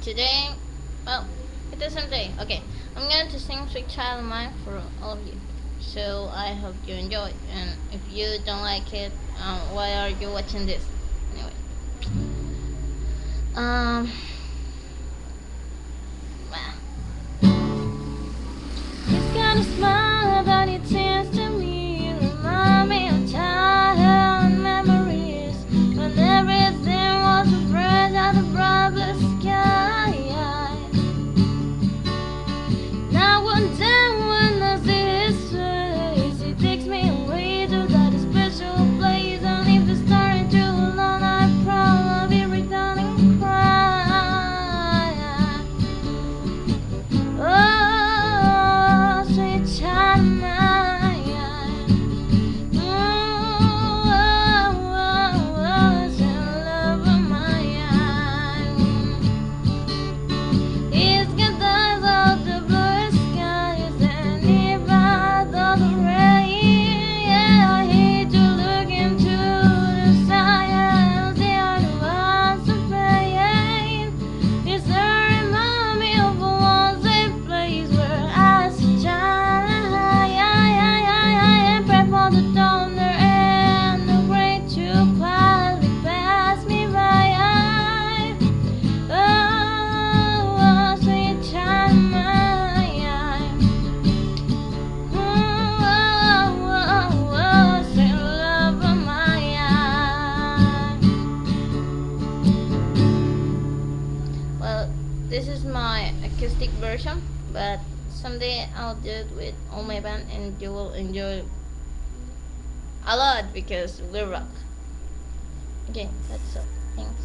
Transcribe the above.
today, well, it is Sunday. Okay, I'm going to sing Sweet Child O' Mine for all of you. So I hope you enjoy. And if you don't like it, um, why are you watching this? Anyway, um, he's got smile Well, this is my acoustic version, but someday I'll do it with all my band and you will enjoy a lot because we rock. Okay, that's all. Thanks.